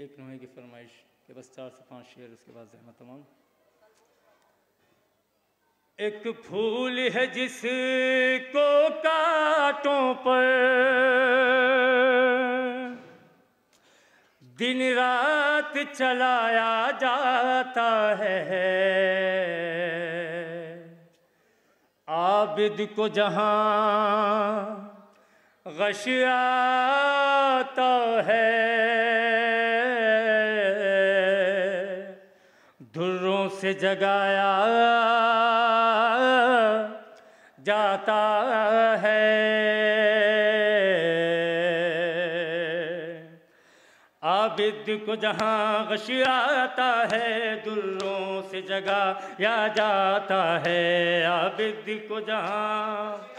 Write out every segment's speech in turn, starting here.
एक नोहे की फरमाइश के बस चार से पाँच शेर, उसके बाद जहमत तमाम। एक फूल है जिसको कांटों पर दिन रात चलाया जाता है। आबिद को जहाँ गश आता है। से जगाया, जाता है। आबिद को जहाँ गश आता है, दुर्रों से जगाया जाता है। आबिद को जहाँ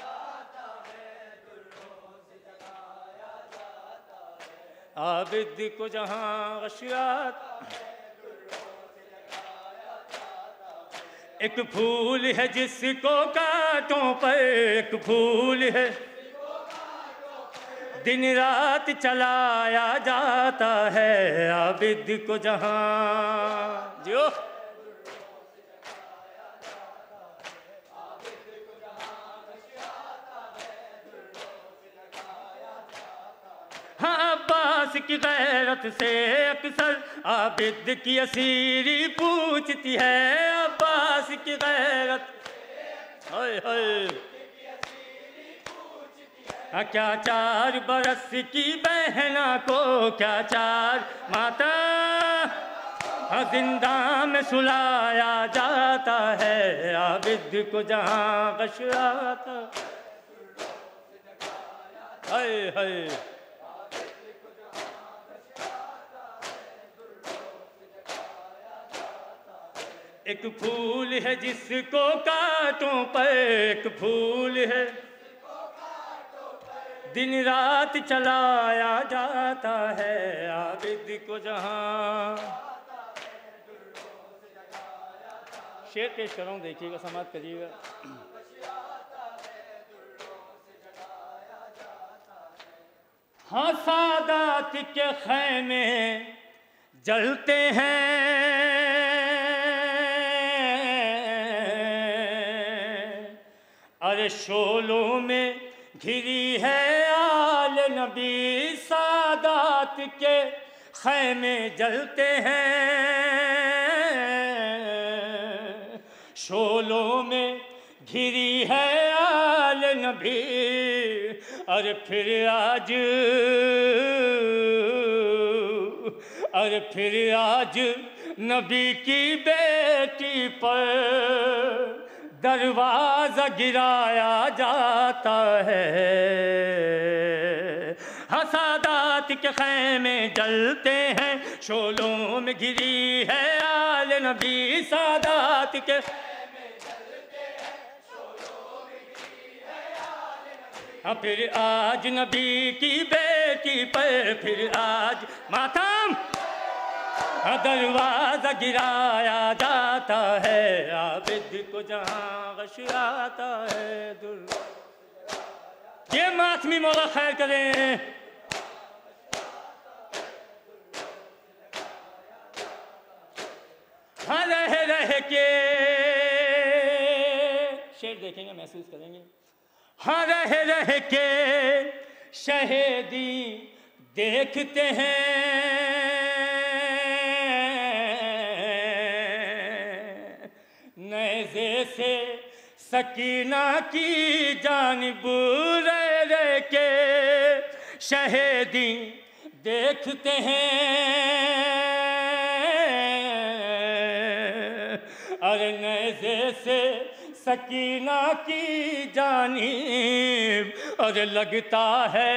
आबिद को जहाँ गशियात एक फूल है जिसको कांटों पर एक फूल है। दिन रात चलाया जाता है आबिद को जहाँ। जो अब्बास की गैरत से अक्सर आबिद की असीरी पूछती है, अब्बास की गैरत। हाय हाय। हाँ क्या चार बरस की बहना को क्या चार माता? हाँ ज़िंदा में सुलाया जाता है, आबिद को जहाँ गशराता हाय हाय। एक फूल है जिसको कांटों पर एक फूल है। दिन रात चलाया जाता है आबिद को जहाँ। शेर पेश कर देखिएगा, समाप्त करिएगा। हाँ सादात के खैमे जलते हैं। शोलों में घिरी है आल नबी सादात के खैमे जलते हैं। शोलों में घिरी है आल नबी अरे फिर आज अरे फिर आज नबी की बेटी पर दरवाज़ा गिराया जाता है। हसादात के खैमे जलते हैं, शोलों में गिरी है आल नबी। सादात के हाँ फिर आज नबी की बेटी पर फिर आज मातम दरवाज़ा गिराया जाता है, आबिद को जहाँ आता है दुर। ये मातमी मौला खैर करें। हाँ रह के। शेर देखेंगे, महसूस करेंगे। हाँ रह रह के शहेदी देखते हैं। से सकीना की जानब रह के शहेदी देखते हैं। अरे नैजे से सकीना की जानी अरे लगता है,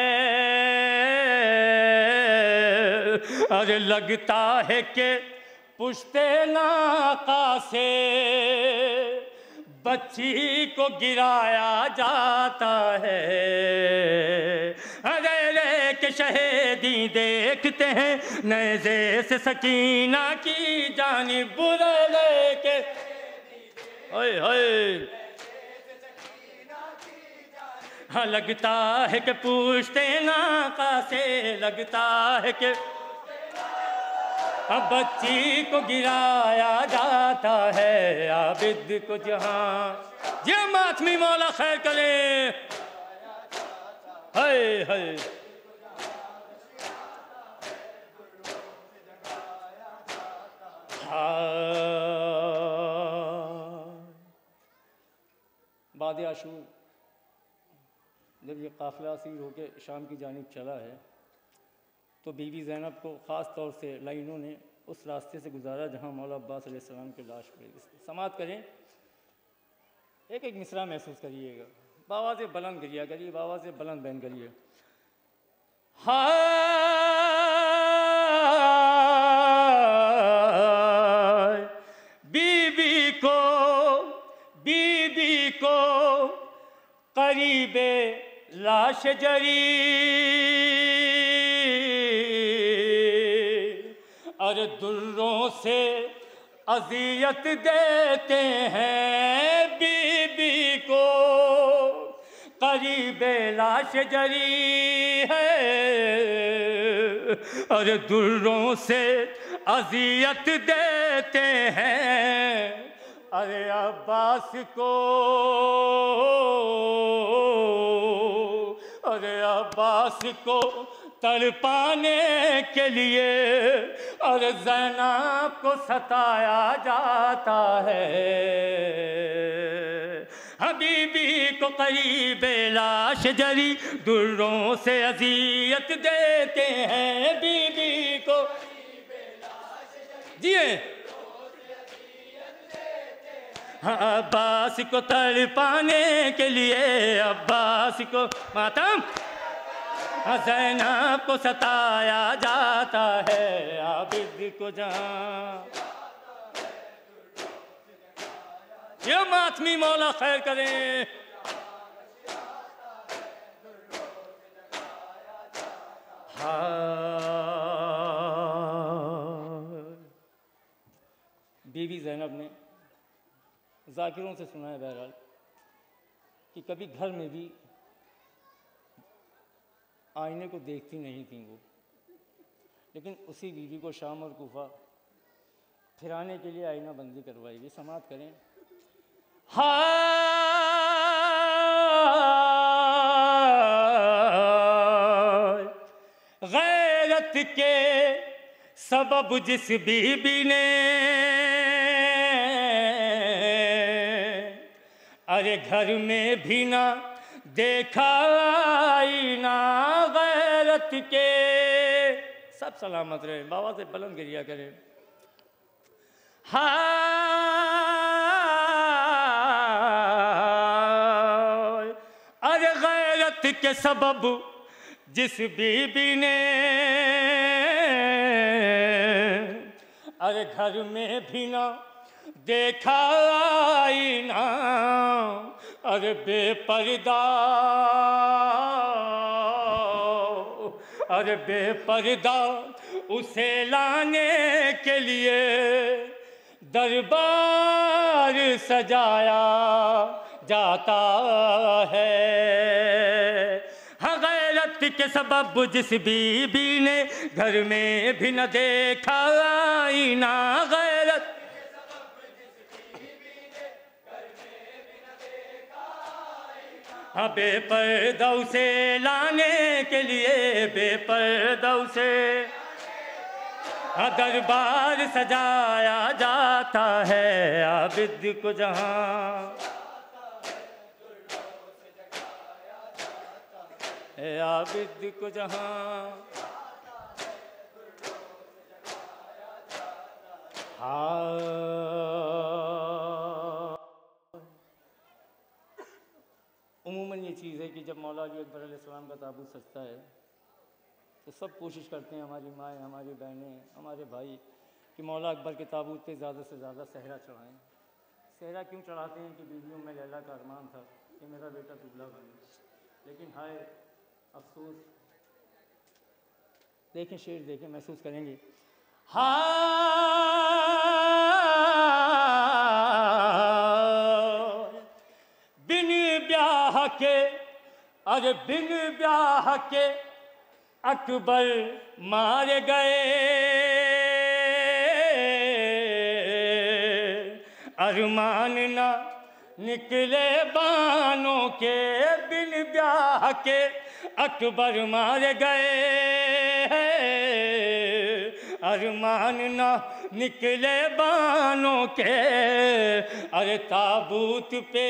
अरे लगता है कि पुश्ते नाका से बच्ची को गिराया जाता है। अरे के शहेदी देखते हैं। नैजे से सकीना की जानी, बुरे लेके। ओए। हाँ लगता है कि पूछते नाका से, लगता है कि अब बच्ची को गिराया जाता है, आबिद को जहाँ। ये मातमी मौला खैर करे। हाय हाय। बाद आशू जब ये काफ़िला सीर होकर शाम की जानब चला है तो बीवी जैनब को ख़ास तौर से लाइनों ने उस रास्ते से गुजारा जहाँ मौला अब्बास सलाम की लाश पड़ी। समात करें। एक एक मिसरा महसूस करिएगा। बाबा से बुलंद करिया करिए बाबा से बुलंद बहन करिए। बीबी को बीबी को करीबे लाश जरी। दुर्रों से अजियत देते हैं बीबी को। करीब लाश जरी है। अरे दुर्रों से अजियत देते हैं। अरे अब्बास को। अरे अब्बास को तड़पाने के लिए और जैनाब को सताया जाता है। हबीबी को करीब लाश जरी दुर्रों से अजियत देते हैं। बीबी को जिए हाँ अब्बास को तड़पाने के लिए अब्बास को मातम जैनब को सताया जाता है, आबिद को ये मातमी मौला खैर करें। हाँ। बीवी जैनब ने जाकिरों से सुना है बहरहाल कि कभी घर में भी आईने को देखती नहीं थी वो। लेकिन उसी बीवी को शाम और गुफा फिराने के लिए आईना बंदी करवाई। गई समाप्त करें। हाय, गैरत के सबब जिस बीबी ने, अरे घर में भी ना देखा आईना गैरत के। सब सलामत रहे, बाबा से बुलंद गिरिया करें। हाय, अरे गैरत के सबब जिस बीबी ने। अरे घर में भी ना देखा आईना अरे बेपर्दा। अरे बेपर्दा उसे लाने के लिए दरबार सजाया जाता है। हाँ गैरत के सबब जिस बीबी ने घर में भी न देखा आईना गैरत बेपर्दा उसे लाने के लिए बेपर्दा उसे हाँ दरबार सजाया जाता है आबिद को जहाँ। है आबिद को जहाँ। हाँ। कि जब मौला अली अकबर अलैहिस्सलाम का ताबूत सजता है तो सब कोशिश करते हैं हमारी माएँ, हमारी बहनें, हमारे भाई कि मौला अकबर के ताबूत पे ज़्यादा से ज़्यादा सहरा चढ़ाएँ। सहरा क्यों चढ़ाते हैं कि बीवियों में लैला का अरमान था कि मेरा बेटा दुबला बने। लेकिन हाय, अफसोस। देखें शेर, देखें, महसूस करेंगे। हाँ बिन ब्याह के अरे बिन ब्याह के अकबर मार गए। अरमान ना निकले बानों के, बिन ब्याह के अकबर मार गए। अरमान ना निकले बानों के, अरे ताबूत पे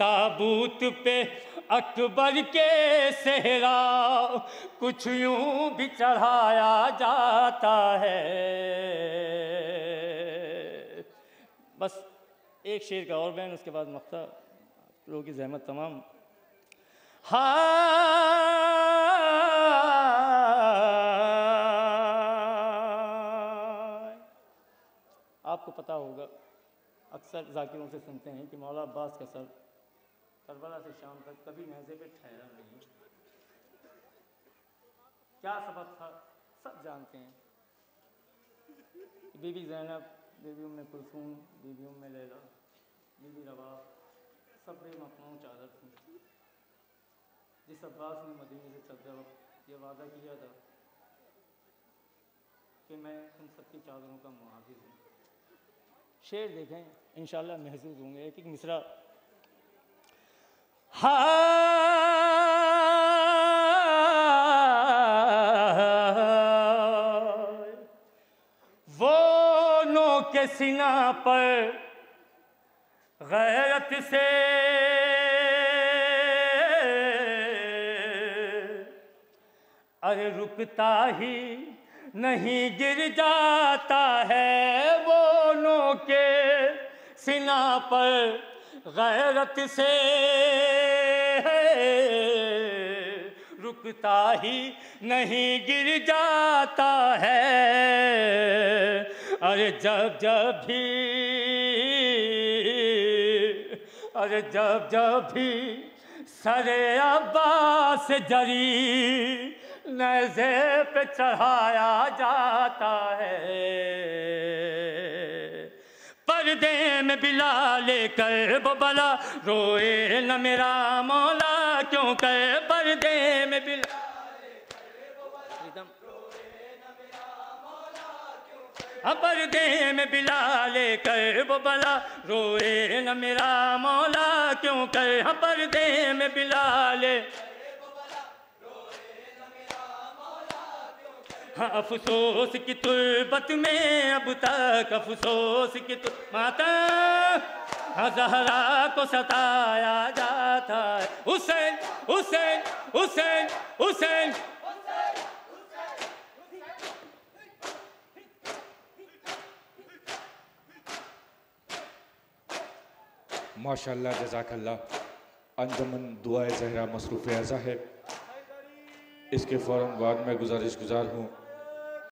ताबूत पे अकबर के सेहरा कुछ यूँ भी चढ़ाया जाता है। बस एक शेर का और बैन उसके बाद मख्ता लोगों की जहमत तमाम। हाँ आपको पता होगा, अक्सर जाकिरों से सुनते हैं कि मौला अब्बास का सर करबला से शाम तक कभी महजे पे ठहरा नहीं। क्या सबक था? सब जानते हैं। बीबी जैनब, बीबी उम्म कुलसूम, बीबी उम्म लैला, बीबी रवा, सब मखनू चादर थी। जिस अब्बास ने मदीने से चलते वक्त ये वादा किया था कि मैं उन सबकी चादरों का मुहाफिज हूँ। शेर देखें इन महसूस होंगे एक एक मिसरा वो के सीना पर गैरत से अरे रुकता ही नहीं गिर जाता है वो नो के सीना पर गैरत से। रुकता ही नहीं, गिर जाता है। अरे जब जब भी, अरे जब जब भी सरे अब्बास जरी नजे पे चढ़ाया जाता है, पर्दे में बिला लेकर वो बला रोए न मेरा मौला। क्यों कर पर्दे में बिला? पर्दे में बिला लेकर वो बला। रोए न मेरा मौला, क्यों कर? दे में बिला ले। हाँ अफसोस की तुरबत में अब तक अफसोस की तुर माता हाँ जहरा को सताया जाता है। हुसैन हुसैन हुसैन हुसैन। माशाल्लाह जजाकल्ला अंजमन दुआ जहरा मसरूफ़ ऐसा है। इसके फ़ौर बाद मैं गुजारिश गुजार हूँ